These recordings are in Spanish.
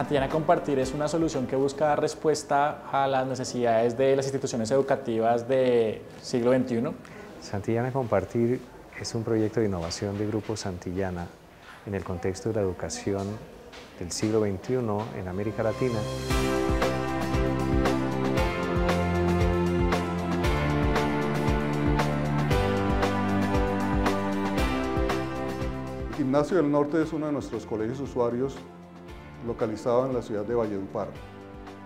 Santillana Compartir es una solución que busca dar respuesta a las necesidades de las instituciones educativas del siglo XXI. Santillana Compartir es un proyecto de innovación de Grupo Santillana en el contexto de la educación del siglo XXI en América Latina. El Gimnasio del Norte es uno de nuestros colegios usuarios localizado en la ciudad de Valledupar.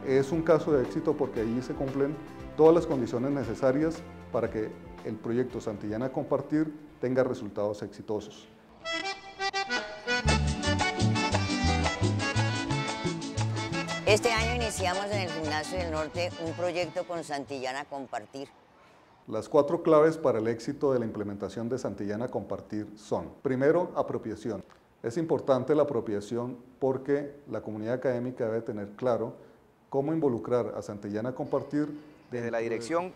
Es un caso de éxito porque allí se cumplen todas las condiciones necesarias para que el proyecto Santillana Compartir tenga resultados exitosos. Este año iniciamos en el Gimnasio del Norte un proyecto con Santillana Compartir. Las cuatro claves para el éxito de la implementación de Santillana Compartir son, primero, apropiación. Es importante la apropiación porque la comunidad académica debe tener claro cómo involucrar a Santillana Compartir. Desde la dirección,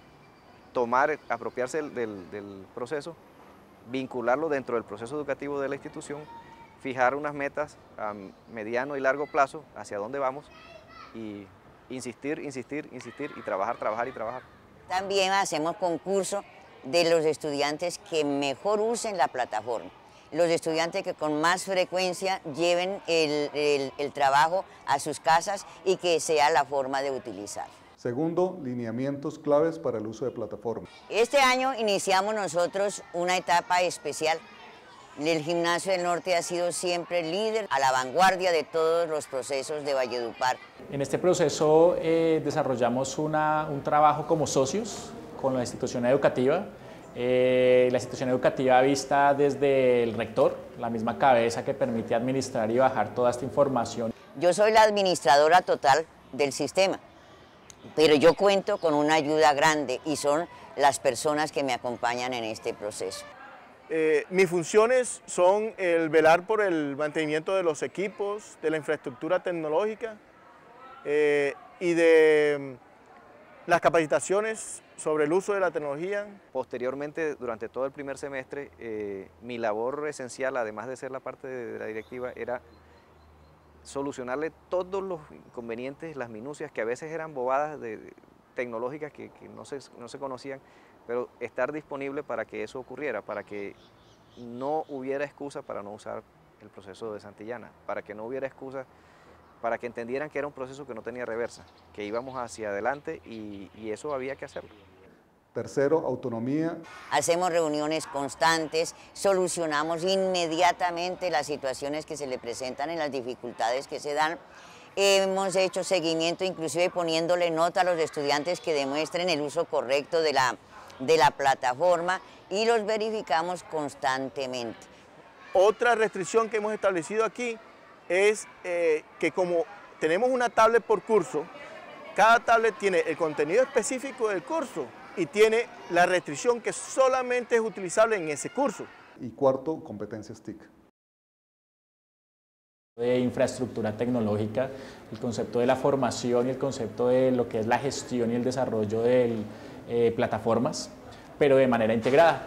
tomar, apropiarse del, del proceso, vincularlo dentro del proceso educativo de la institución, fijar unas metas a mediano y largo plazo hacia dónde vamos y insistir, insistir, insistir y trabajar, trabajar y trabajar. También hacemos concurso de los estudiantes que mejor usen la plataforma. Los estudiantes que con más frecuencia lleven el, el, el trabajo a sus casas y que sea la forma de utilizar. Segundo, lineamientos claves para el uso de plataforma. Este año iniciamos nosotros una etapa especial. El Gimnasio del Norte ha sido siempre líder a la vanguardia de todos los procesos de Valledupar. En este proceso eh, desarrollamos una, un trabajo como socios con la institución educativa. Eh, la institución educativa vista desde el rector, la misma cabeza que permite administrar y bajar toda esta información. Yo soy la administradora total del sistema pero yo cuento con una ayuda grande y son las personas que me acompañan en este proceso. Eh, mis funciones son el velar por el mantenimiento de los equipos, de la infraestructura tecnológica eh, y de las capacitaciones sobre el uso de la tecnología. Posteriormente, durante todo el primer semestre, eh, mi labor esencial, además de ser la parte de la directiva, era solucionarle todos los inconvenientes, las minucias que a veces eran bobadas de, tecnológicas que, que no, se, no se conocían, pero estar disponible para que eso ocurriera, para que no hubiera excusa para no usar el proceso de Santillana, para que no hubiera excusa, para que entendieran que era un proceso que no tenía reversa, que íbamos hacia adelante y, y eso había que hacerlo. Tercero, autonomía. Hacemos reuniones constantes, solucionamos inmediatamente las situaciones que se le presentan en las dificultades que se dan. Hemos hecho seguimiento, inclusive poniéndole nota a los estudiantes que demuestren el uso correcto de la, de la plataforma y los verificamos constantemente. Otra restricción que hemos establecido aquí es eh, que como tenemos una tablet por curso, cada tablet tiene el contenido específico del curso y tiene la restricción que solamente es utilizable en ese curso. Y cuarto, competencias TIC. De infraestructura tecnológica, el concepto de la formación y el concepto de lo que es la gestión y el desarrollo de eh, plataformas, pero de manera integrada.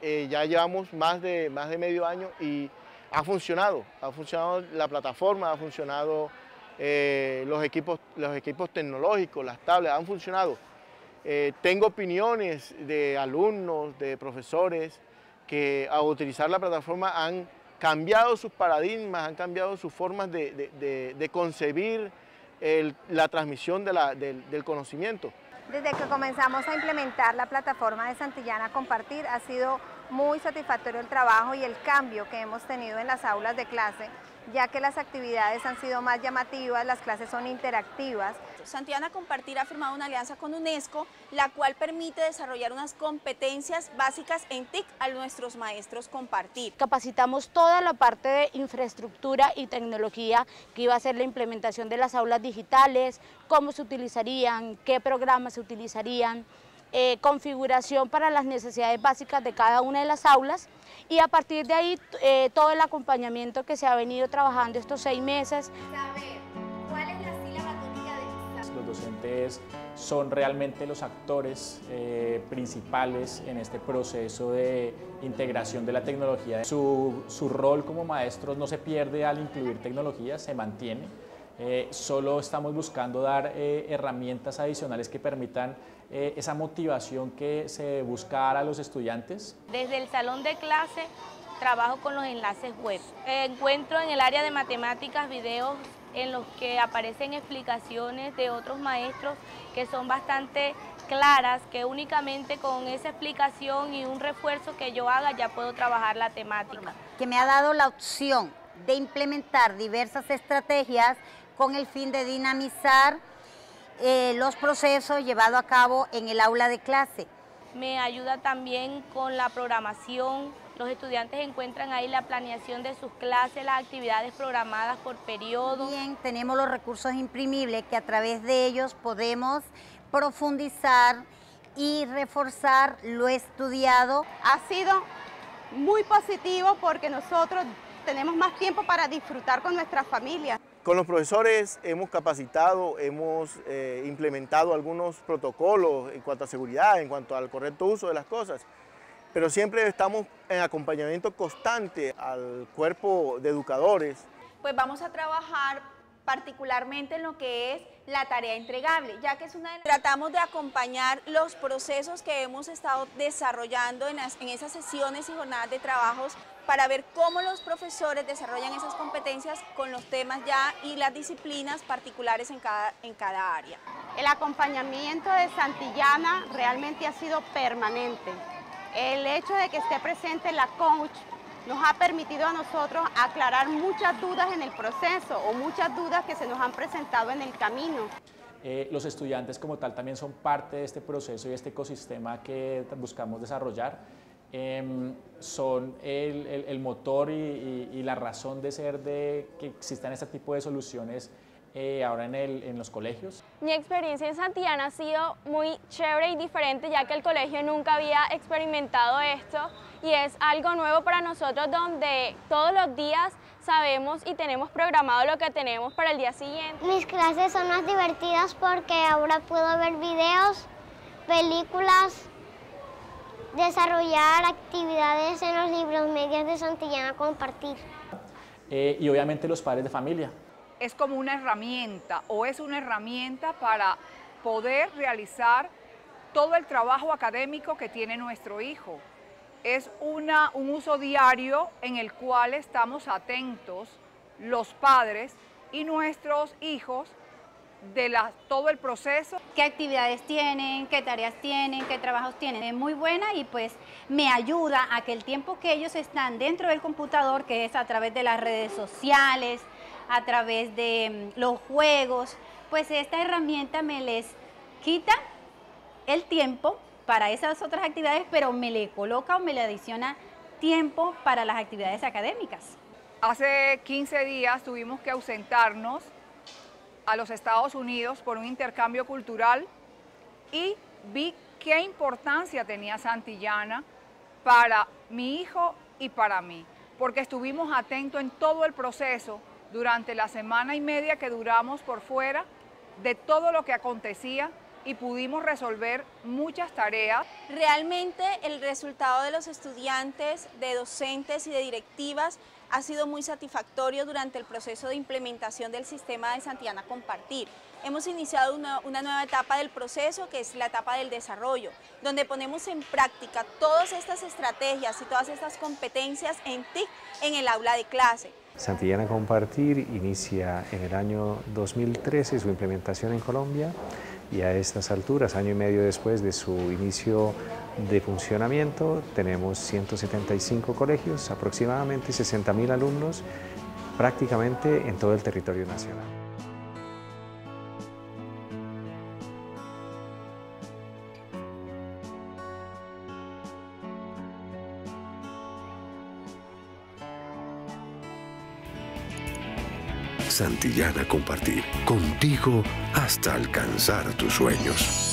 Eh, ya llevamos más de, más de medio año y ha funcionado, ha funcionado la plataforma, ha funcionado eh, los, equipos, los equipos tecnológicos, las tablets, han funcionado. Eh, tengo opiniones de alumnos, de profesores, que al utilizar la plataforma han cambiado sus paradigmas, han cambiado sus formas de, de, concebir la transmisión del, del conocimiento. Desde que comenzamos a implementar la plataforma de Santillana Compartir ha sido muy satisfactorio el trabajo y el cambio que hemos tenido en las aulas de clase, ya que las actividades han sido más llamativas, las clases son interactivas. Santillana Compartir ha firmado una alianza con UNESCO, la cual permite desarrollar unas competencias básicas en TIC a nuestros maestros compartir. Capacitamos toda la parte de infraestructura y tecnología que iba a ser la implementación de las aulas digitales, cómo se utilizarían, qué programas se utilizarían, eh, configuración para las necesidades básicas de cada una de las aulas y a partir de ahí eh, todo el acompañamiento que se ha venido trabajando estos seis meses. Saber cuál es la sílaba tónica de Los docentes son realmente los actores eh, principales en este proceso de integración de la tecnología. Su, su rol como maestros no se pierde al incluir tecnología, se mantiene. Eh, solo estamos buscando dar eh, herramientas adicionales que permitan eh, esa motivación que se busca a los estudiantes. Desde el salón de clase trabajo con los enlaces web. Encuentro en el área de matemáticas videos en los que aparecen explicaciones de otros maestros que son bastante claras, que únicamente con esa explicación y un refuerzo que yo haga ya puedo trabajar la temática. Que me ha dado la opción de implementar diversas estrategias con el fin de dinamizar eh, los procesos llevados a cabo en el aula de clase. Me ayuda también con la programación. Los estudiantes encuentran ahí la planeación de sus clases, las actividades programadas por periodo. También tenemos los recursos imprimibles que a través de ellos podemos profundizar y reforzar lo estudiado. Ha sido muy positivo porque nosotros tenemos más tiempo para disfrutar con nuestra familia. Con los profesores hemos capacitado, hemos eh, implementado algunos protocolos en cuanto a seguridad, en cuanto al correcto uso de las cosas, pero siempre estamos en acompañamiento constante al cuerpo de educadores. Pues vamos a trabajar particularmente en lo que es la tarea entregable, ya que es una de Tratamos de acompañar los procesos que hemos estado desarrollando en, en esas sesiones y jornadas de trabajos para ver cómo los profesores desarrollan esas competencias con los temas ya y las disciplinas particulares en cada, en cada área. El acompañamiento de Santillana realmente ha sido permanente. El hecho de que esté presente la coach nos ha permitido a nosotros aclarar muchas dudas en el proceso o muchas dudas que se nos han presentado en el camino. Eh, los estudiantes como tal también son parte de este proceso y este ecosistema que buscamos desarrollar. Em, son el, motor y, la razón de ser de que existan este tipo de soluciones eh, ahora en, en, los colegios? Mi experiencia en Santillana ha sido muy chévere y diferente ya que el colegio nunca había experimentado esto y es algo nuevo para nosotros donde todos los días sabemos y tenemos programado lo que tenemos para el día siguiente. Mis clases son más divertidas porque ahora puedo ver videos, películas, desarrollar actividades en los libros medios de Santillana Compartir. Eh, y obviamente los padres de familia. Es como una herramienta o es una herramienta para poder realizar todo el trabajo académico que tiene nuestro hijo. Es una, un uso diario en el cual estamos atentos los padres y nuestros hijos de todo el proceso. ¿Qué actividades tienen? ¿Qué tareas tienen? ¿Qué trabajos tienen? Es muy buena y pues me ayuda a que el tiempo que ellos están dentro del computador, que es a través de las redes sociales, a través de mm, los juegos, pues esta herramienta me les quita el tiempo para esas otras actividades, pero me le coloca o me le adiciona tiempo para las actividades académicas. Hace 15 días tuvimos que ausentarnos a los Estados Unidos por un intercambio cultural y vi qué importancia tenía Santillana para mi hijo y para mí, porque estuvimos atentos en todo el proceso durante la semana y media que duramos por fuera de todo lo que acontecía y pudimos resolver muchas tareas. Realmente el resultado de los estudiantes, de docentes y de directivas ha sido muy satisfactorio durante el proceso de implementación del sistema de Santillana Compartir. Hemos iniciado una, nueva etapa del proceso, que es la etapa del desarrollo, donde ponemos en práctica todas estas estrategias y todas estas competencias en TIC en el aula de clase. Santillana Compartir inicia en el año 2013 su implementación en Colombia y a estas alturas, año y medio después de su inicio de funcionamiento, tenemos 175 colegios, aproximadamente 60.000 alumnos, prácticamente en todo el territorio nacional. Santillana Compartir, contigo hasta alcanzar tus sueños.